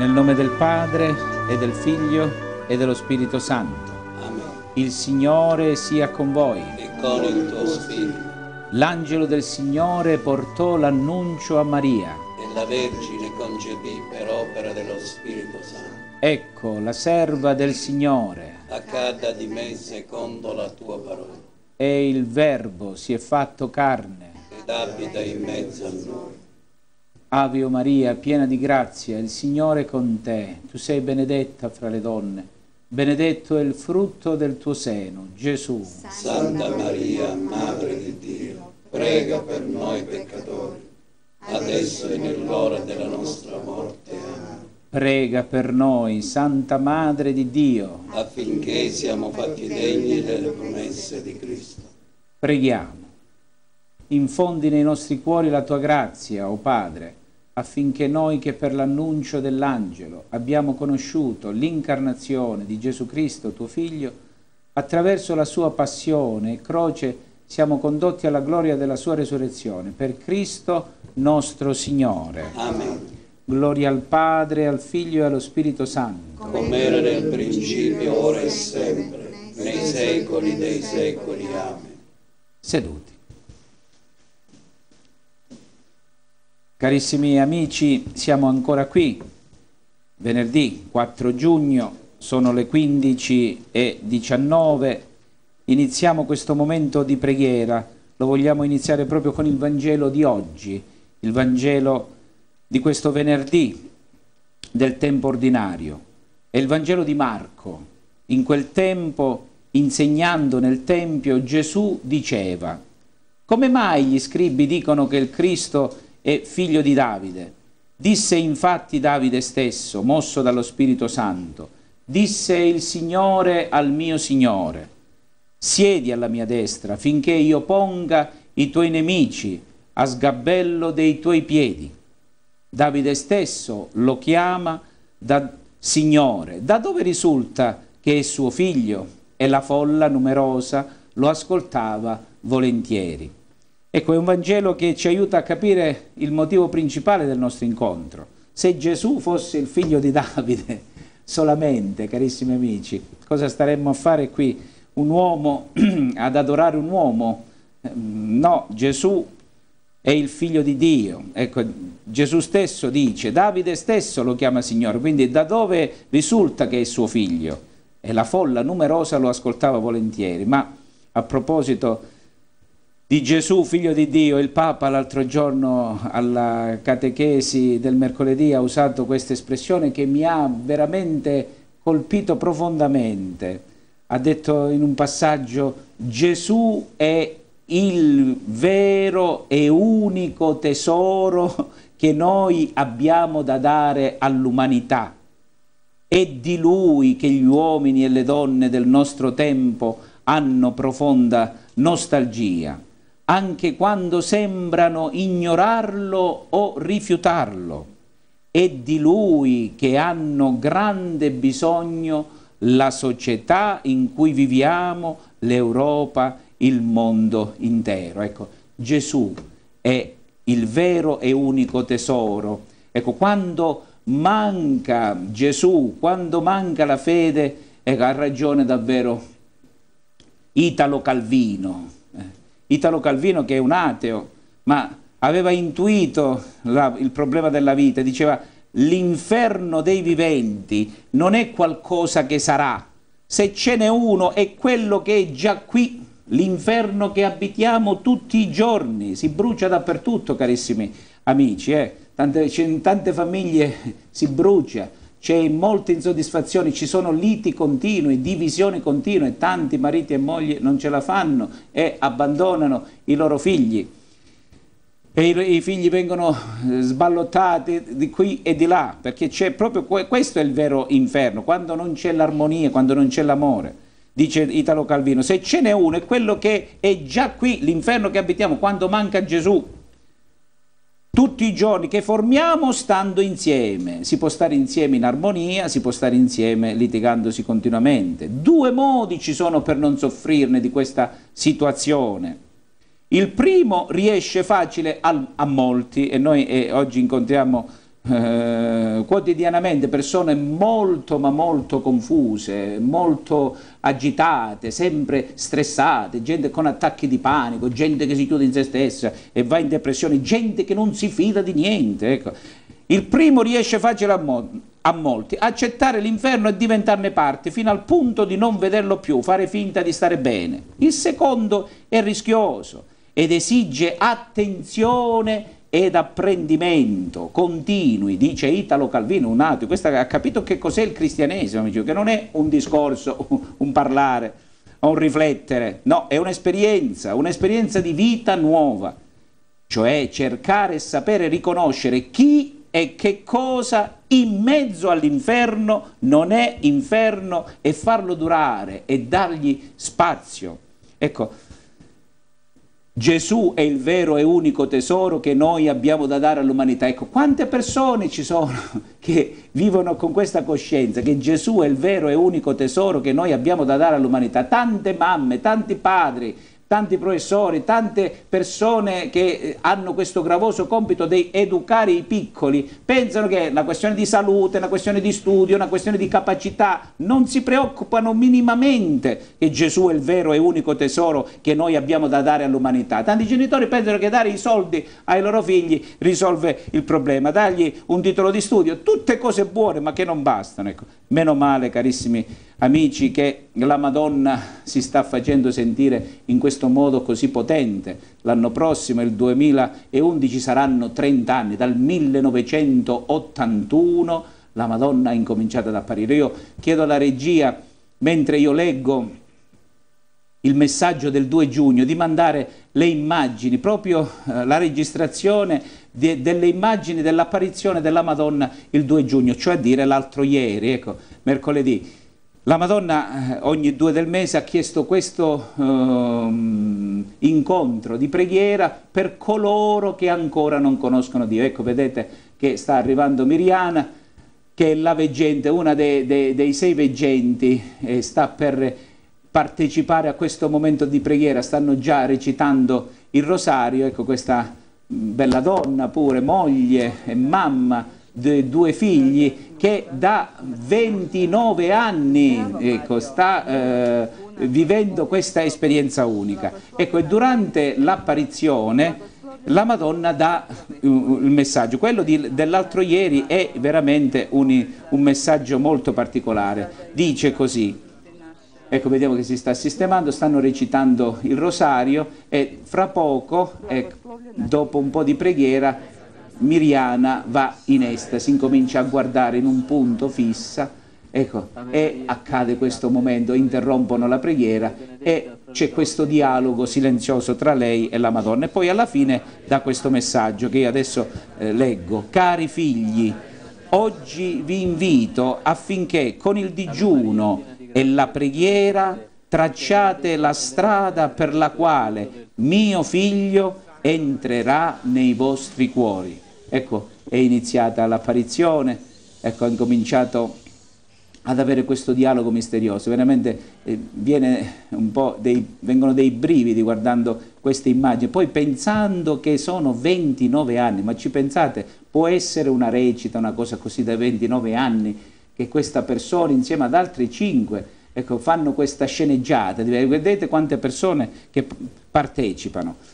Nel nome del Padre e del Figlio e dello Spirito Santo. Amen. Il Signore sia con voi. E con il tuo spirito. L'angelo del Signore portò l'annuncio a Maria. E la Vergine concepì per opera dello Spirito Santo. Ecco la serva del Signore. Accada di me secondo la tua parola. E il Verbo si è fatto carne. Ed abita in mezzo a noi. Ave o Maria, piena di grazia, il Signore è con te. Tu sei benedetta fra le donne. Benedetto è il frutto del tuo seno, Gesù. Santa Maria, Madre di Dio, prega per noi peccatori, adesso e nell'ora della nostra morte. Amen. Prega per noi, Santa Madre di Dio. Affinché siamo fatti degni delle promesse di Cristo. Preghiamo. Infondi nei nostri cuori la tua grazia, o Padre, affinché noi che per l'annuncio dell'angelo abbiamo conosciuto l'incarnazione di Gesù Cristo, tuo Figlio, attraverso la sua passione e croce siamo condotti alla gloria della sua resurrezione. Per Cristo nostro Signore. Amen. Gloria al Padre, al Figlio e allo Spirito Santo. Come era nel principio, ora e sempre, nei secoli dei secoli. Amen. Seduti. Carissimi amici, siamo ancora qui, venerdì 4 giugno, sono le 15 e 19, iniziamo questo momento di preghiera, lo vogliamo iniziare proprio con il Vangelo di oggi, il Vangelo di questo venerdì del tempo ordinario, è il Vangelo di Marco. In quel tempo, insegnando nel Tempio, Gesù diceva, come mai gli scribi dicono che il Cristo è figlio di Davide. Disse infatti Davide stesso, mosso dallo Spirito Santo, disse il Signore al mio Signore, siedi alla mia destra finché io ponga i tuoi nemici a sgabello dei tuoi piedi. Davide stesso lo chiama da Signore. Da dove risulta che è suo figlio? E la folla numerosa lo ascoltava volentieri. Ecco, è un Vangelo che ci aiuta a capire il motivo principale del nostro incontro. Se Gesù fosse il figlio di Davide solamente, carissimi amici, cosa staremmo a fare qui? Un uomo ad adorare un uomo? No, Gesù è il figlio di Dio. Ecco, Gesù stesso dice, Davide stesso lo chiama Signore, quindi da dove risulta che è suo figlio? E la folla numerosa lo ascoltava volentieri. Ma a proposito di Gesù, figlio di Dio. Il Papa l'altro giorno alla catechesi del mercoledì ha usato questa espressione che mi ha veramente colpito profondamente. Ha detto in un passaggio Gesù è il vero e unico tesoro che noi abbiamo da dare all'umanità. È di lui che gli uomini e le donne del nostro tempo hanno profonda nostalgia anche quando sembrano ignorarlo o rifiutarlo. È di lui che hanno grande bisogno la società in cui viviamo, l'Europa, il mondo intero. Ecco, Gesù è il vero e unico tesoro. Ecco, quando manca Gesù, quando manca la fede, ecco, ha ragione davvero Italo Calvino Italo Calvino che è un ateo, ma aveva intuito la, il problema della vita, diceva l'inferno dei viventi non è qualcosa che sarà, se ce n'è uno è quello che è già qui, l'inferno che abitiamo tutti i giorni, si brucia dappertutto carissimi amici, eh? tante, in tante famiglie si brucia, c'è molte insoddisfazioni, ci sono liti continue, divisioni continue, tanti mariti e mogli non ce la fanno e abbandonano i loro figli e i, i figli vengono eh, sballottati di qui e di là, perché c'è proprio questo è il vero inferno, quando non c'è l'armonia, quando non c'è l'amore. Dice Italo Calvino, se ce n'è uno è quello che è già qui, l'inferno che abitiamo, quando manca Gesù. Tutti i giorni che formiamo stando insieme, si può stare insieme in armonia, si può stare insieme litigandosi continuamente. Due modi ci sono per non soffrirne di questa situazione il primo riesce facile al, a molti e noi eh, oggi incontriamo eh, quotidianamente persone molto ma molto confuse, molto agitate, sempre stressate, gente con attacchi di panico, gente che si chiude in se stessa e va in depressione, gente che non si fida di niente. Ecco. Il primo riesce facile a, mo a molti, accettare l'inferno e diventarne parte fino al punto di non vederlo più, fare finta di stare bene. Il secondo è rischioso ed esige attenzione ed apprendimento continui, dice Italo Calvino, un altro, questo ha capito che cos'è il cristianesimo, che non è un discorso, un parlare, un riflettere, no, è un'esperienza, un'esperienza di vita nuova, cioè cercare e sapere riconoscere chi e che cosa in mezzo all'inferno non è inferno e farlo durare e dargli spazio. Ecco, Gesù è il vero e unico tesoro che noi abbiamo da dare all'umanità. Ecco, quante persone ci sono che vivono con questa coscienza che Gesù è il vero e unico tesoro che noi abbiamo da dare all'umanità? Tante mamme, tanti padri, tanti professori, tante persone che eh, hanno questo gravoso compito di educare i piccoli, pensano che è una questione di salute, una questione di studio, una questione di capacità, non si preoccupano minimamente che Gesù è il vero e unico tesoro che noi abbiamo da dare all'umanità. Tanti genitori pensano che dare i soldi ai loro figli risolve il problema, dargli un titolo di studio, tutte cose buone ma che non bastano. Ecco. Meno male, carissimi amici che la Madonna si sta facendo sentire in questo modo così potente. L'anno prossimo, il 2011, saranno 30 anni, dal 1981 la Madonna ha incominciato ad apparire. Io chiedo alla regia, mentre io leggo il messaggio del 2 giugno, di mandare le immagini, proprio eh, la registrazione de, delle immagini dell'apparizione della Madonna il 2 giugno, cioè a dire l'altro ieri, ecco, mercoledì. La Madonna eh, ogni due del mese ha chiesto questo um, incontro di preghiera per coloro che ancora non conoscono Dio. Ecco, vedete che sta arrivando Miriana, che è la veggente, una dei, dei, dei sei veggenti, e sta per partecipare a questo momento di preghiera, stanno già recitando il rosario, ecco questa bella donna pure, moglie e mamma, due figli che da 29 anni ecco, sta eh, vivendo questa esperienza unica. Ecco, e durante l'apparizione la Madonna dà uh, il messaggio. Quello dell'altro ieri è veramente un, un messaggio molto particolare. Dice così, ecco vediamo che si sta sistemando, stanno recitando il rosario e fra poco, ecco, dopo un po' di preghiera, Miriana va in estasi, incomincia a guardare in un punto fissa, ecco, e accade questo momento, interrompono la preghiera e c'è questo dialogo silenzioso tra lei e la Madonna. E poi alla fine dà questo messaggio che io adesso eh, leggo. Cari figli, oggi vi invito affinché con il digiuno e la preghiera tracciate la strada per la quale mio figlio entrerà nei vostri cuori. Ecco, è iniziata l'apparizione, ecco, ha incominciato ad avere questo dialogo misterioso, veramente eh, dei, vengono dei brividi guardando queste immagini, poi pensando che sono 29 anni, ma ci pensate, può essere una recita, una cosa così da 29 anni, che questa persona insieme ad altri 5 ecco, fanno questa sceneggiata, vedete quante persone che partecipano.